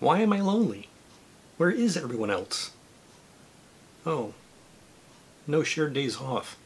Why am I lonely? Where is everyone else? Oh, no shared days off.